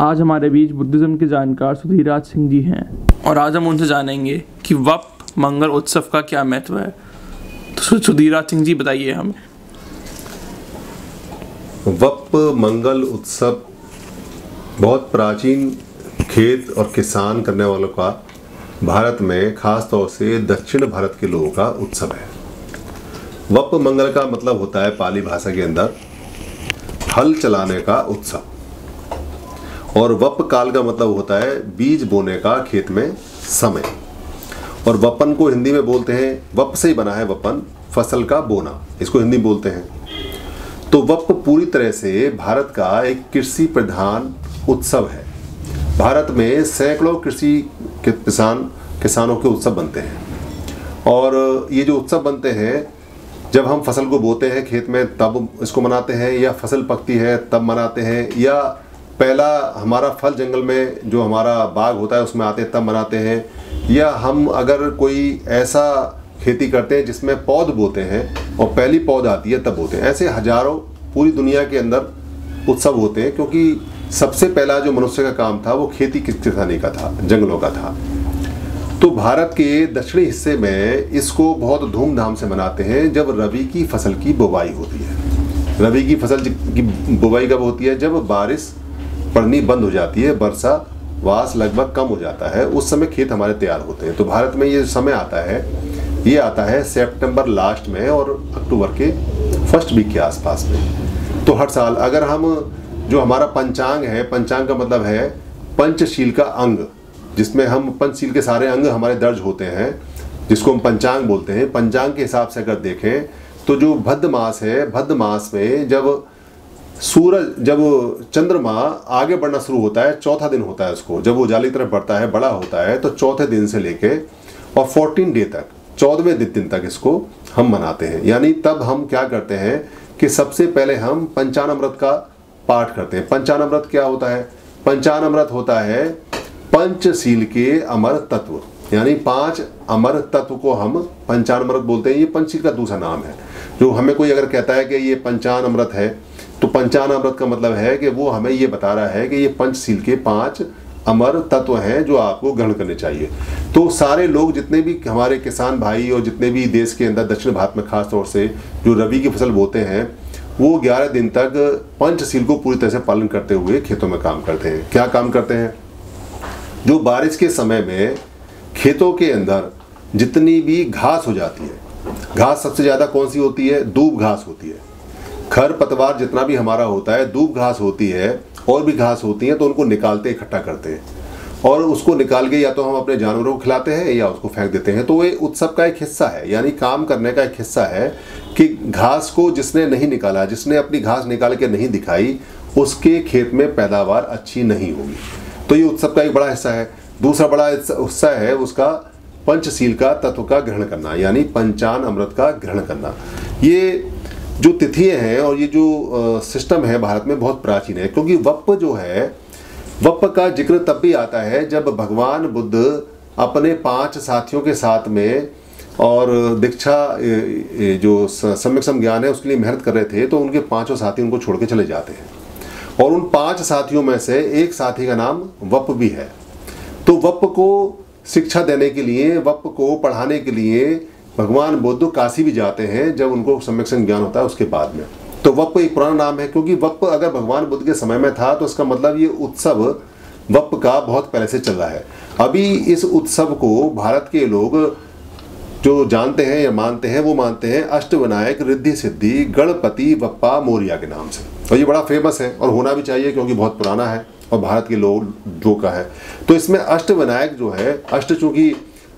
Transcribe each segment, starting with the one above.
आज हमारे बीच बुद्धिज़्म के जानकार सुधीराज सिंह जी हैं। और आज हम उनसे जानेंगे कि वप मंगल उत्सव का क्या महत्व है। तो सुधीराज सिंह जी बताइए हमें। वप मंगल उत्सव बहुत प्राचीन खेत और किसान करने वालों का भारत में खास तौर से दक्षिण भारत के लोगों का उत्सव है। वप मंगल का मतलब होता है पाली भाषा के अंदर हल चलाने का उत्सव। और वप काल का मतलब होता है बीज बोने का खेत में समय। और वपन को हिंदी में बोलते हैं, वप से ही बना है वपन, फ़सल का बोना। इसको हिंदी बोलते हैं। तो वप पूरी तरह से भारत का एक कृषि प्रधान उत्सव है। भारत में सैकड़ों कृषि के किसान, किसानों के उत्सव बनते हैं। और ये जो उत्सव बनते हैं, जब हम फ़सल को बोते हैं खेत में, तब इसको मनाते हैं, या फ़सल पकती है, तब मनाते हैं, या पहला हमारा फल जंगल में जो हमारा बाग होता है, उसमें आते तब मनाते हैं। या हम अगर कोई ऐसा खेती करते हैं, जिसमें पौध बोते हैं, और पहली पौध आती है, तब बोते हैं। ऐसे हज़ारों पूरी दुनिया के अंदर उत्सव होते हैं, क्योंकि सबसे पहला जो मनुष्य का काम था, वो खेती किसानी का था, जंगलों का था। तो भारत के दक्षिणी हिस्से में इसको बहुत धूमधाम से मनाते हैं, जब रबी की फ़सल की बुवाई होती है। रबी की फ़सल की बुवाई कब होती है? जब बारिश पड़नी बंद हो जाती है वर्षा वास लगभग कम हो जाता है। उस समय खेत हमारे तैयार होते हैं। तो भारत में ये समय आता है, ये आता है सितंबर लास्ट में और अक्टूबर के फ़र्स्ट वीक के आसपास में। तो हर साल अगर हम, जो हमारा पंचांग है, पंचांग का मतलब है पंचशील का अंग, जिसमें हम पंचशील के सारे अंग हमारे दर्ज होते हैं, जिसको हम पंचांग बोलते हैं। पंचांग के हिसाब से अगर देखें तो जो भद्र मास है, भद्र मास में जब सूरज जब चंद्रमा आगे बढ़ना शुरू होता है, चौथा दिन होता है उसको। जब वो उजाले की तरफ़ बढ़ता है, बड़ा होता है तो चौथे दिन से लेके और फोर्टीन डे तक, चौदहवें दिन तक इसको हम मनाते हैं। यानी तब हम क्या करते हैं कि सबसे पहले हम पंचानमृत का पाठ करते हैं। पंचानमृत क्या होता है? पंचानमृत होता है पंचशील के अमर तत्व। यानी पाँच अमर तत्व को हम पंचानमृत बोलते हैं। ये पंचशील का दूसरा नाम है। जो हमें कोई अगर कहता है कि ये पंचानमृत है तो पंचानमृत का मतलब है कि वो हमें ये बता रहा है कि ये पंचशील के पाँच अमर तत्व हैं जो आपको ग्रहण करने चाहिए। तो सारे लोग जितने भी हमारे किसान भाई और जितने भी देश के अंदर दक्षिण भारत में खास तौर से जो रबी की फ़सल बोते हैं, वो 11 दिन तक पंचशील को पूरी तरह से पालन करते हुए खेतों में काम करते हैं। क्या काम करते हैं? जो बारिश के समय में खेतों के अंदर जितनी भी घास हो जाती है, घास सबसे ज़्यादा कौन सी होती है? दूब घास होती है। खर पतवार जितना भी हमारा होता है, दूब घास होती है, और भी घास होती है तो उनको निकालते इकट्ठा करते हैं। और उसको निकाल के या तो हम अपने जानवरों को खिलाते हैं, या उसको फेंक देते हैं। तो ये उत्सव का एक हिस्सा है, यानी काम करने का एक हिस्सा है कि घास को जिसने नहीं निकाला, जिसने अपनी घास निकाल के नहीं दिखाई, उसके खेत में पैदावार अच्छी नहीं होगी। तो ये उत्सव का एक बड़ा हिस्सा है। दूसरा बड़ा हिस्सा है उसका पंचशील का तत्व का ग्रहण करना, यानी पंचान अमृत का ग्रहण करना। ये जो तिथियाँ हैं और ये जो सिस्टम है भारत में बहुत प्राचीन है। क्योंकि वप जो है वप का ज़िक्र तब भी आता है जब भगवान बुद्ध अपने पाँच साथियों के साथ में और दीक्षा जो सम्यक सम ज्ञान है उसके लिए मेहनत कर रहे थे तो उनके पाँचों साथी उनको छोड़ के चले जाते हैं। और उन पाँच साथियों में से एक साथी का नाम वप भी है। तो वप को शिक्षा देने के लिए वप को पढ़ाने के लिए भगवान बुद्ध काशी भी जाते हैं, जब उनको सम्यक ज्ञान होता है उसके बाद में। तो वप एक पुराना नाम है, क्योंकि वप अगर भगवान बुद्ध के समय में था तो इसका मतलब ये उत्सव वप का बहुत पहले से चल रहा है। अभी इस उत्सव को भारत के लोग जो जानते हैं या मानते हैं, वो मानते हैं अष्टविनायक रिद्धि सिद्धि गणपति बप्पा मौर्या के नाम से। और ये बड़ा फ़ेमस है, और होना भी चाहिए, क्योंकि बहुत पुराना है, और भारत के लोग जो का है। तो इसमें अष्टविनायक जो है, अष्ट चूँकि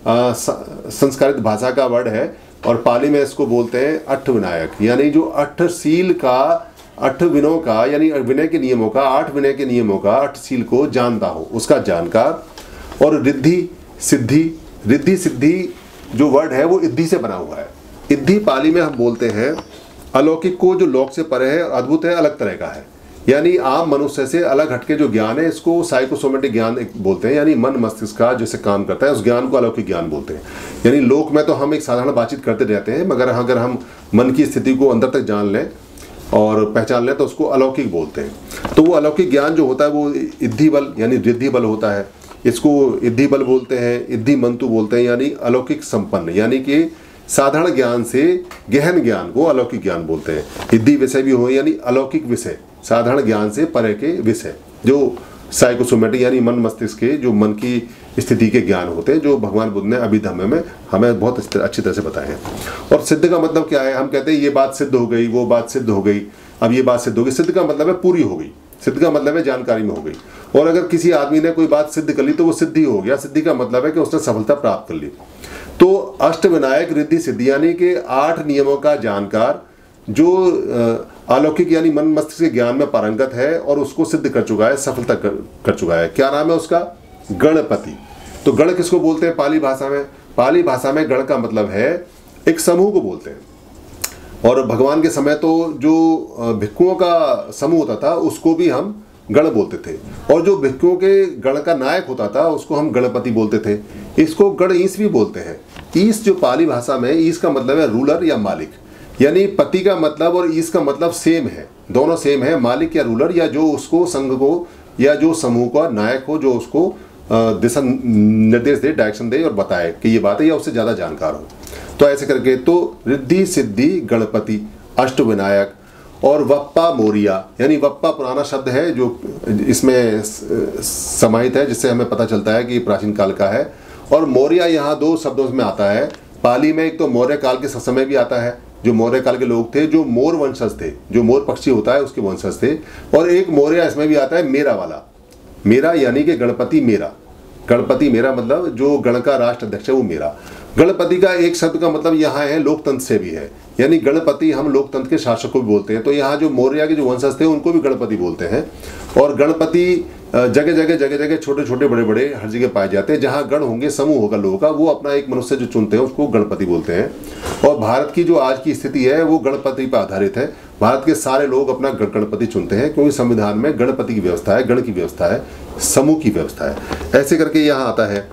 संस्कारित भाषा का वर्ड है और पाली में इसको बोलते हैं अठ विनायक। यानी जो अठशील का, अठ विनों का, यानी विनय के नियमों का, आठ विनय के नियमों का अठशील को जानता हो, उसका जानकार। और रिद्धि, सिद्धि रिद्धि, सिद्धि जो वर्ड है वो इद्धि से बना हुआ है। इद्धि पाली में हम बोलते हैं, अलौकिक को जो लोक से परे है, अद्भुत है, अलग तरह का है। यानी आम मनुष्य से अलग हटके जो ज्ञान है, इसको साइकोसोमेटिक ज्ञान बोलते हैं, यानी मन मस्तिष्क का जैसे काम करता है, उस ज्ञान को अलौकिक ज्ञान बोलते हैं। यानी लोक में तो हम एक साधारण बातचीत करते रहते हैं, मगर अगर हम मन की स्थिति को अंदर तक जान लें और पहचान लें तो उसको अलौकिक बोलते हैं। तो वो अलौकिक ज्ञान जो होता है, वो इद्धि बल, यानी रिद्धि बल होता है। इसको इद्धि बल बोलते हैं, इद्धि मंतु बोलते हैं, यानी अलौकिक संपन्न, यानी कि साधारण ज्ञान से गहन ज्ञान को अलौकिक ज्ञान बोलते हैं। इद्धि विषय भी हो, यानी अलौकिक विषय। साधारण ज्ञान से परे के विषय, जो साइकोसोमेटिक यानी मन मस्तिष्क के, जो मन की स्थिति के ज्ञान होते हैं, जो भगवान बुद्ध ने अभिधम्य में हमें बहुत अच्छी तरह से बताए हैं। और सिद्ध का मतलब क्या है? हम कहते हैं, ये बात सिद्ध हो गई, वो बात सिद्ध हो गई, अब ये बात सिद्ध हो गई। सिद्ध का मतलब है पूरी हो गई। सिद्ध का मतलब है जानकारी में हो गई। और अगर किसी आदमी ने कोई बात सिद्ध कर ली तो वो सिद्धि हो गया। सिद्धि का मतलब है कि उसने सफलता प्राप्त कर ली। तो अष्ट विनायक रिद्धि सिद्धि, यानी कि आठ नियमों का जानकार, जो अलौकिक यानी मन मस्तिष्क के ज्ञान में पारंगत है और उसको सिद्ध कर चुका है सफलता कर, कर चुका है। क्या नाम है उसका? गणपति। तो गण किसको बोलते हैं पाली भाषा में? पाली भाषा में गण का मतलब है एक समूह को बोलते हैं। और भगवान के समय तो जो भिक्खुओं का समूह होता था उसको भी हम गण बोलते थे। और जो भिक्खुओं के गण का नायक होता था उसको हम गणपति बोलते थे। इसको गण ईस भी बोलते हैं। ईस जो पाली भाषा में ईस का मतलब है रूलर या मालिक। यानी पति का मतलब और ईस का मतलब सेम है, दोनों सेम है, मालिक या रूलर या जो उसको संघ को या जो समूह का नायक हो, जो उसको दिशा निर्देश दे डायरेक्शन दे और बताए कि ये बात है या उससे ज़्यादा जानकार हो। तो ऐसे करके तो रिद्धि, सिद्धि, गणपति अष्ट विनायक और वप्पा, मोरिया, यानी वप्पा पुराना शब्द है जो इसमें समाहित है, जिससे हमें पता चलता है कि प्राचीन काल का है। और मौर्य यहाँ दो शब्दों में आता है। पाली में एक तो मौर्य काल के समय भी आता है जो मौर्य काल के लोग थे, जो मोर वंशज थे, जो मोर पक्षी होता है, उसके वंशज थे। और एक मौर्य इसमें भी आता है, मेरा वाला। मेरा यानी कि गणपति मेरा। गणपति मेरा मतलब जो गण का राष्ट्र अध्यक्ष है, वो मेरा। गणपति का एक शब्द का मतलब यहाँ है, लोकतंत्र से भी है। यानी गणपति हम लोकतंत्र के शासक को भी बोलते हैं। तो यहाँ जो मौर्य के जो वंशज थे, उनको भी गणपति बोलते हैं। और गणपति जगह जगह जगह जगह छोटे छोटे, बड़े बड़े हर जगह पाए जाते हैं। जहाँ गण होंगे, समूह होगा लोगों का, वो अपना एक मनुष्य जो चुनते हैं, उसको गणपति बोलते हैं। और भारत की जो आज की स्थिति है, वो गणपति पर आधारित है। भारत के सारे लोग अपना गणपति चुनते हैं, क्योंकि संविधान में गणपति की व्यवस्था है, गण की व्यवस्था है, समूह की व्यवस्था है। ऐसे करके यहाँ आता है।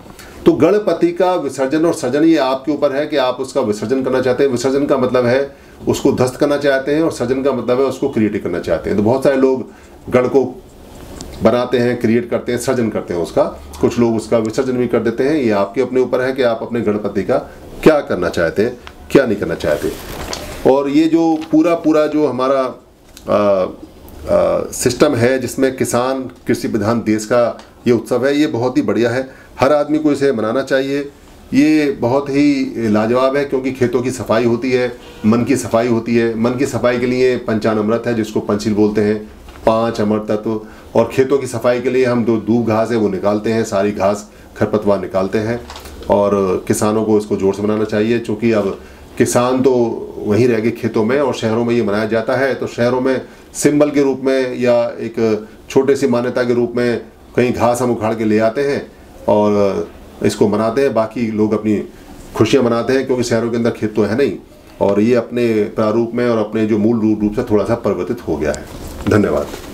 तो गणपति का विसर्जन और सर्जन ये आपके ऊपर है कि आप उसका विसर्जन करना चाहते हैं। विसर्जन का मतलब है उसको ध्वस्त करना चाहते हैं और सर्जन का मतलब है उसको क्रिएटिव करना चाहते हैं। तो बहुत सारे लोग गण को बनाते हैं क्रिएट करते हैं सृजन करते हैं उसका। कुछ लोग उसका विसर्जन भी कर देते हैं। ये आपके अपने ऊपर है कि आप अपने गणपति का क्या करना चाहते हैं क्या नहीं करना चाहते। और ये जो पूरा पूरा जो हमारा आ, सिस्टम है जिसमें किसान कृषि प्रधान देश का ये उत्सव है ये बहुत ही बढ़िया है। हर आदमी को इसे मनाना चाहिए। ये बहुत ही लाजवाब है क्योंकि खेतों की सफ़ाई होती है मन की सफ़ाई होती है। मन की सफ़ाई के लिए पंचानमृत है जिसको पंचिल बोलते हैं। पाँच अमर तत्व और खेतों की सफ़ाई के लिए हम जो दूब घास है वो निकालते हैं, सारी घास खरपतवार निकालते हैं और किसानों को इसको ज़ोर से मनाना चाहिए। क्योंकि अब किसान तो वहीं रह गए खेतों में और शहरों में ये मनाया जाता है तो शहरों में सिंबल के रूप में या एक छोटे सी मान्यता के रूप में कहीं घास हम उखाड़ के ले आते हैं और इसको मनाते हैं। बाकी लोग अपनी खुशियाँ मनाते हैं क्योंकि शहरों के अंदर खेत तो है नहीं और ये अपने प्रारूप में और अपने जो मूल रूप से थोड़ा सा परिवर्तित हो गया है। धन्यवाद।